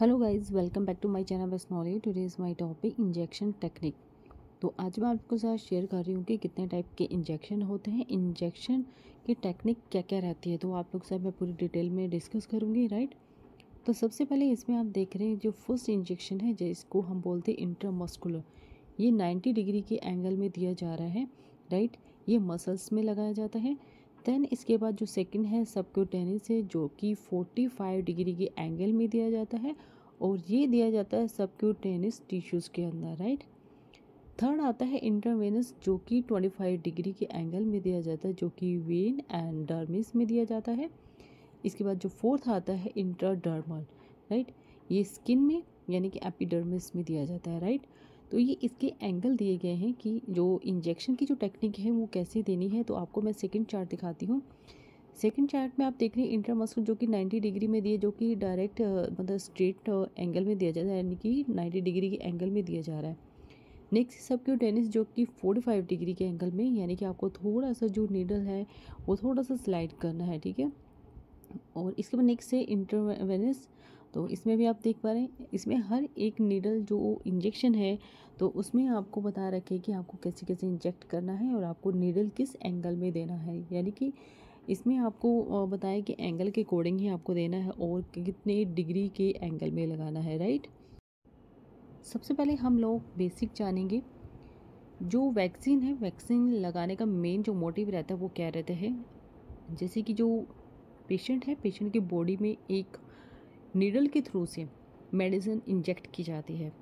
Hello guys welcome back to my channel best knowledge today is my topic injection technique तो आज मैं आपको साथ शेयर कर रही हूँ कि कितने टाइप के इंजेक्शन होते हैं इंजेक्शन की टेक्निक क्या क्या रहती है तो आप लोग साथ मैं पूरी डिटेल में डिस्कस करूँगी राइट तो सबसे पहले इसमें आप देख रहे हैं जो फ़र्स्ट इंजेक्शन है, जिसको हम बोलते हैं इंट्रामस्कुलर ये नाइन्टी डिग्री के एंगल में दिया जा रहा है राइट ये मसल्स में लगाया जाता है। देन इसके बाद जो सेकंड है सबक्यूटेनिस है, जो कि 45 डिग्री के एंगल में दिया जाता है और ये दिया जाता है सबक्यूटेनिस टिश्यूज़ के अंदर राइट थर्ड आता है इंटरवेनस जो कि 25 डिग्री के एंगल में दिया जाता है, जो कि वेन एंड डर्मिस में दिया जाता है। इसके बाद जो फोर्थ आता है इंटरडर्मल राइट ये स्किन में, यानी कि एपिडर्मिस में दिया जाता है राइट तो ये इसके एंगल दिए गए हैं कि जो इंजेक्शन की जो टेक्निक है वो कैसे देनी है तो आपको मैं सेकंड चार्ट दिखाती हूँ। सेकंड चार्ट में आप देख रहे हैं इंटरमस्कुलर जो कि 90 डिग्री में दिए, जो कि डायरेक्ट मतलब स्ट्रेट एंगल में दिया जा रहा है, यानी कि 90 डिग्री के एंगल में दिया जा रहा है। नेक्स्ट सब क्यू टेनिस जो कि 45 डिग्री के एंगल में, यानी कि आपको थोड़ा सा जो नीडल है, वो थोड़ा सा स्लाइड करना है, ठीक है? और इसके बाद नेक्स्ट है इंटरवेनिस तो इसमें भी आप देख पा रहे हैं, इसमें हर एक नीडल जो इंजेक्शन है तो उसमें आपको बता रखे कि आपको कैसे कैसे इंजेक्ट करना है और आपको नीडल किस एंगल में देना है। यानी कि इसमें आपको बताया कि एंगल के अकॉर्डिंग ही आपको देना है और कितने डिग्री के एंगल में लगाना है राइट सबसे पहले हम लोग बेसिक जानेंगे। जो वैक्सीन है वैक्सीन लगाने का मेन जो मोटिव रहता है, वो क्या रहता है? जैसे कि जो पेशेंट है पेशेंट की बॉडी में एक नीडल के थ्रू से मेडिसिन इंजेक्ट की जाती है,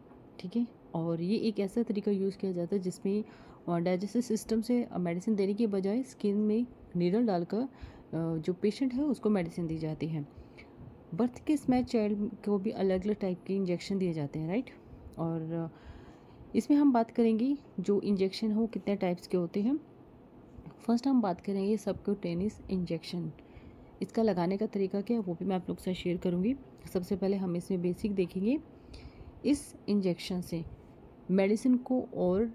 ठीक है? और ये एक ऐसा तरीका यूज़ किया जाता है जिसमें डाइजेस्टिव सिस्टम से मेडिसिन देने के बजाय स्किन में नीडल डालकर जो पेशेंट है उसको मेडिसिन दी जाती है। बर्थ के स्मैच चाइल्ड को भी अलग अलग टाइप के इंजेक्शन दिए जाते हैं राइट और इसमें हम बात करेंगे जो इंजेक्शन हो कितने टाइप्स के होते हैं। फ़र्स्ट हम बात करेंगे सबको टेनिस इंजेक्शन इसका लगाने का तरीका क्या है वो भी मैं आप लोग से शेयर करूँगी। सबसे पहले हम इसमें बेसिक देखेंगे। इस इंजेक्शन से मेडिसिन को और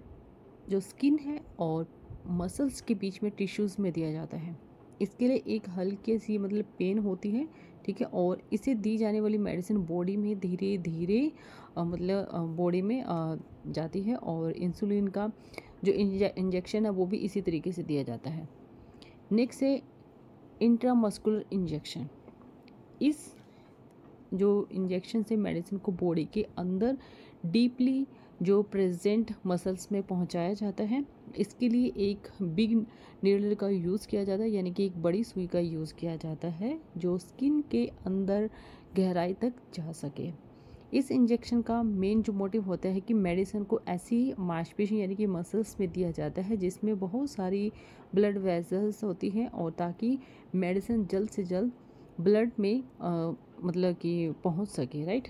जो स्किन है और मसल्स के बीच में टिश्यूज़ में दिया जाता है। इसके लिए एक हल्के सी मतलब पेन होती है ठीक है और इसे दी जाने वाली मेडिसिन बॉडी में धीरे धीरे मतलब बॉडी में आ, जाती है और इंसुलिन का जो इंजेक्शन है वो भी इसी तरीके से दिया जाता है। नेक्स्ट है इंट्रामस्कुलर इंजेक्शन इस जो इंजेक्शन से मेडिसिन को बॉडी के अंदर डीपली जो प्रेजेंट मसल्स में पहुँचाया जाता है, इसके लिए एक बिग नीडल का यूज़ किया जाता है, यानी कि एक बड़ी सुई का यूज़ किया जाता है, जो स्किन के अंदर गहराई तक जा सके। इस इंजेक्शन का मेन जो मोटिव होता है कि मेडिसिन को ऐसी मांसपेशी यानी कि मसल्स में दिया जाता है जिसमें बहुत सारी ब्लड वेजल्स होती हैं और ताकि मेडिसिन जल्द से जल्द ब्लड में आ, मतलब कि पहुँच सके राइट?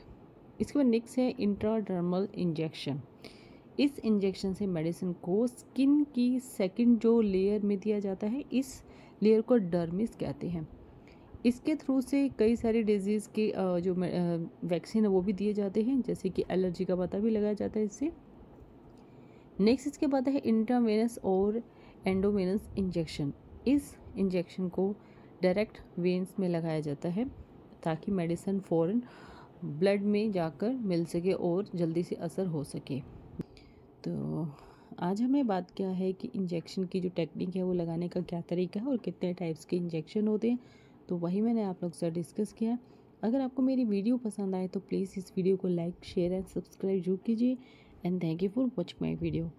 इसके बाद नेक्स्ट है इंट्राडर्मल इंजेक्शन। इस इंजेक्शन से मेडिसिन को स्किन की सेकंड जो लेयर में दिया जाता है इस लेयर को डर्मिस कहते हैं। इसके थ्रू से कई सारी डिज़ीज़ के जो वैक्सीन है वो भी दिए जाते हैं, जैसे कि एलर्जी का पता भी लगाया जाता है इससे। नेक्स्ट इसके बाद है इंट्रावेनस और एंडोवेनस इंजेक्शन इस इंजेक्शन को डायरेक्ट वेंस में लगाया जाता है, ताकि मेडिसिन फ़ौरन ब्लड में जाकर मिल सके और जल्दी से असर हो सके। तो आज हमें बात क्या है कि इंजेक्शन की जो टेक्निक है वो लगाने का क्या तरीका है और कितने टाइप्स के इंजेक्शन होते हैं तो वही मैंने आप लोग से डिस्कस किया अगर आपको मेरी वीडियो पसंद आए तो प्लीज़ इस वीडियो को लाइक, शेयर एंड सब्सक्राइब ज़रूर कीजिए। And thank you for watching my video.